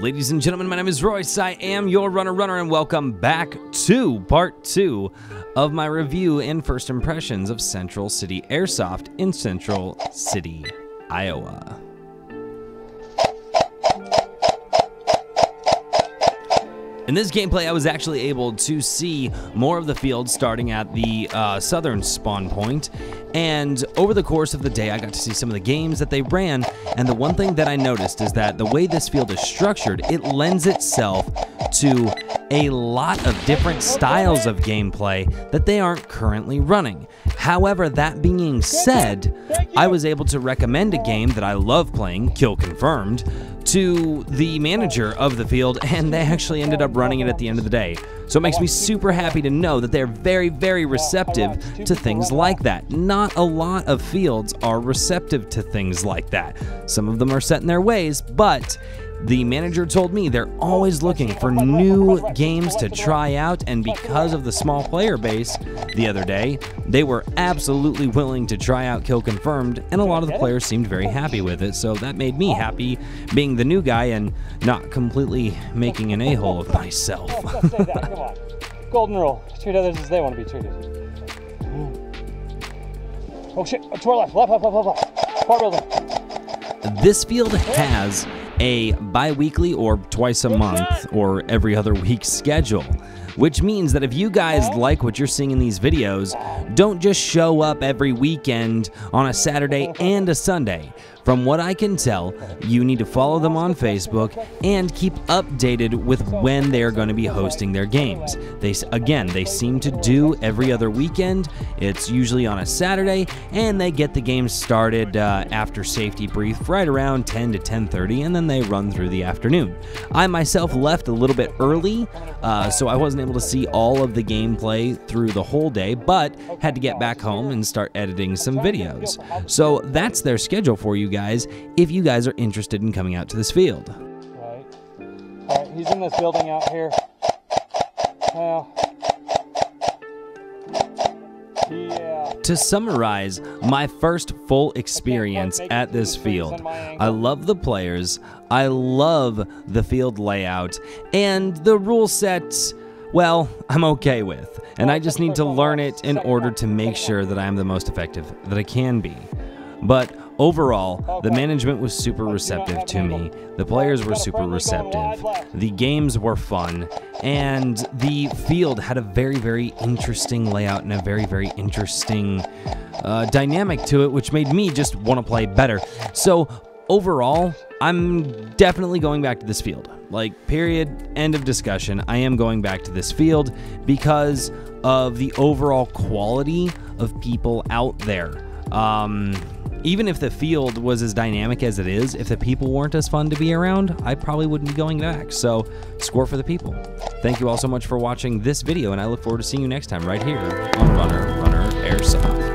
Ladies and gentlemen, my name is Royce. I am your runner runner, and welcome back to part two of my review and first impressions of Central City Airsoft in Central City, Iowa. In this gameplay, I was actually able to see more of the field starting at the uh, southern spawn point, and over the course of the day, I got to see some of the games that they ran, and the one thing that I noticed is that the way this field is structured, it lends itself to a lot of different styles of gameplay that they aren't currently running. However, that being said, I was able to recommend a game that I love playing, Kill Confirmed, to the manager of the field, and they actually ended up running it at the end of the day. So it makes me super happy to know that they're very, very receptive to things like that. Not a lot of fields are receptive to things like that. Some of them are set in their ways, but the manager told me they're always looking for new games to try out, and because of the small player base the other day, they were absolutely willing to try out Kill Confirmed, and a lot of the players seemed very happy with it, so that made me happy being the new guy and not completely making an a hole of myself. Golden rule treat others as they want to be treated. Oh shit, to our left, left, left, left, left, left. This field has a bi weekly or twice a month or every other week schedule. Which means that if you guys like what you're seeing in these videos, don't just show up every weekend on a Saturday and a Sunday. From what I can tell, you need to follow them on Facebook and keep updated with when they're going to be hosting their games. They again, they seem to do every other weekend. It's usually on a Saturday, and they get the games started uh, after safety brief right around 10 to 10:30, and then they run through the afternoon. I myself left a little bit early, uh, so I wasn't able to see all of the gameplay through the whole day, but had to get back home and start editing some videos. So that's their schedule for you guys if you guys are interested in coming out to this field. Right. All right, he's in this building out here. Well. Yeah. To summarize my first full experience at this field, I love the players, I love the field layout, and the rule sets, well, I'm okay with. And I just need to learn it in order to make sure that I am the most effective that I can be. But overall, the management was super receptive to me. The players were super receptive. The games were fun. And the field had a very, very interesting layout and a very, very interesting uh, dynamic to it, which made me just want to play better. So, overall, I'm definitely going back to this field. Like, period, end of discussion. I am going back to this field because of the overall quality of people out there. Um, even if the field was as dynamic as it is, if the people weren't as fun to be around, I probably wouldn't be going back. So, score for the people. Thank you all so much for watching this video, and I look forward to seeing you next time right here on Runner Runner Airsoft.